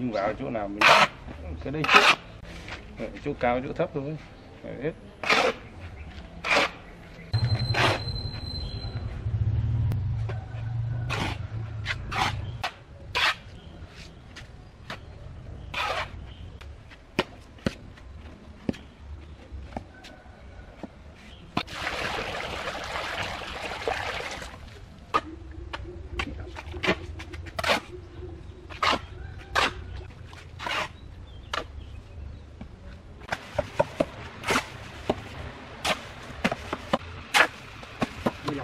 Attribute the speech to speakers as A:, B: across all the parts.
A: nhưng vào chỗ nào mình cái đây Đấy, chỗ cao chỗ thấp thôi. Hết.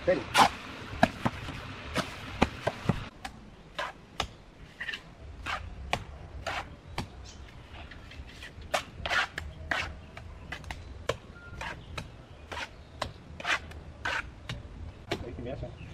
B: சரி мясо.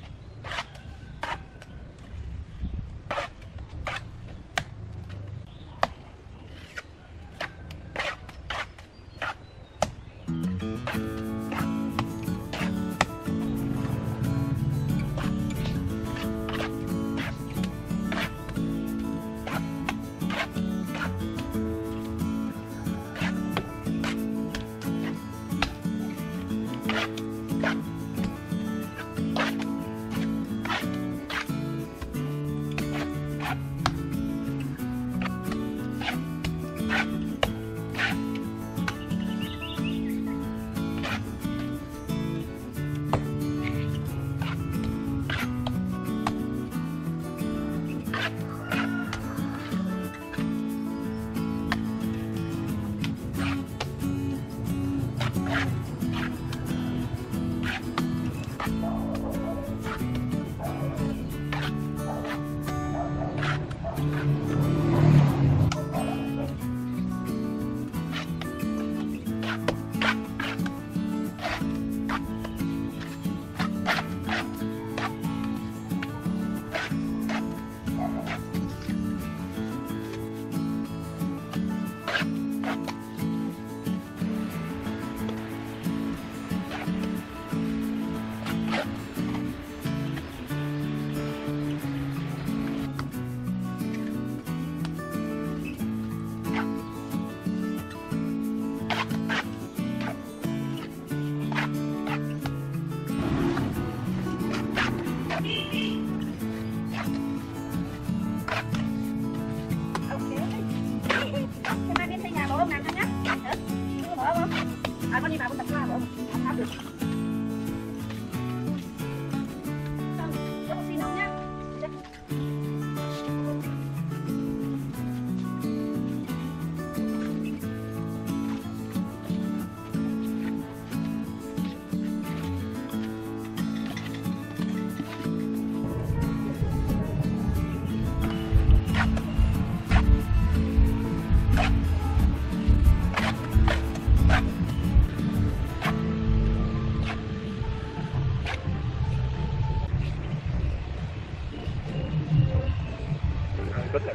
B: À con đi vào con tập qua bỏ. Không áp được. Xong,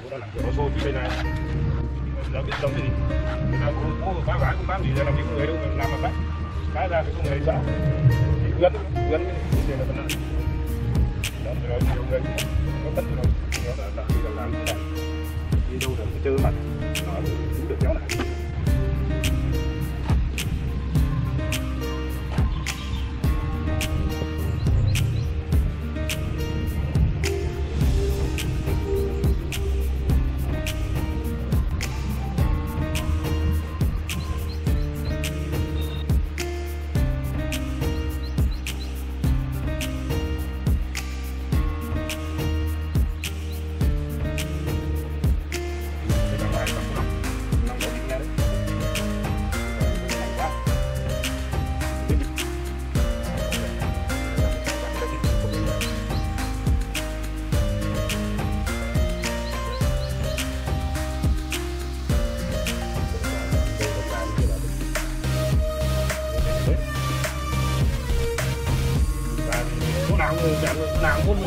A: cũng đã làm kiểu xô phía bên này. Đã biết giống gì? Người ta cũng có phá vải cũng bán gì ra làm những người đâu mình làm mà bắt cái ra thì không người sợ. Thì gần gắn cái tiền là vấn đề đó rồi nhiều người. Có tất rồi nó là là là làm cái này. Đi đâu được chơi mặt nó cũng được kéo lại Chỗ nào cũng được, nào cũng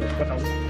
A: Có.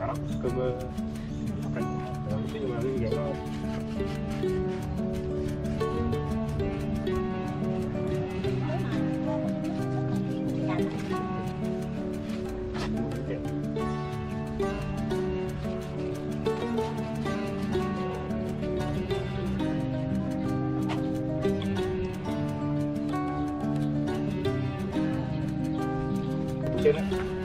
A: Arab comme euh, après. Alors, tu sais, il y